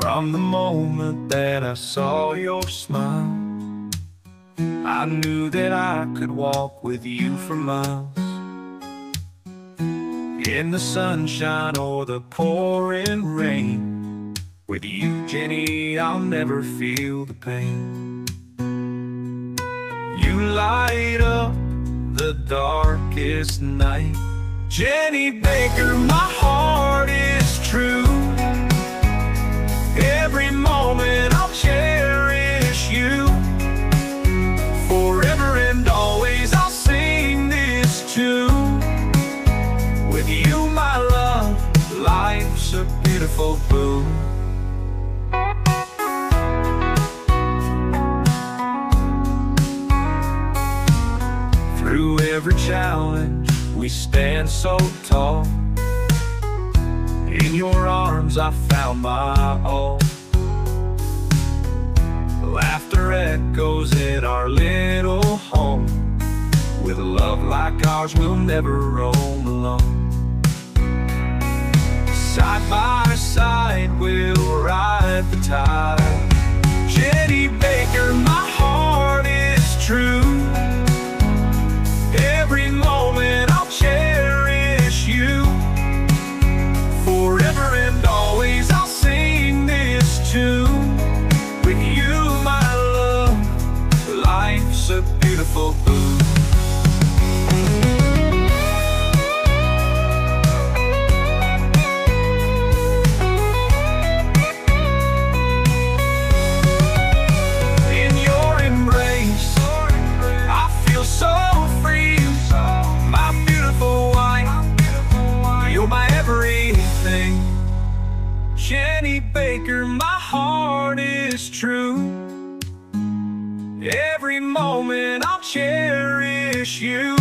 From the moment that I saw your smile. I knew that I could walk with you for miles. In the sunshine or the pouring rain With you, Jenny, I'll never feel the pain. You light up the darkest night. Jenny Baker, my heart beautiful boon Through every challenge, we stand so tall. In your arms I found my all. Laughter echoes in our little home. With a love like ours we'll never roam alone Side by side we'll ride the tide. Jenny Baker, my heart is true. Every moment I'll cherish you. Forever and always I'll sing this tune. With you, my love, life's a beautiful Jenny Baker, my heart is true. Every moment I'll cherish you.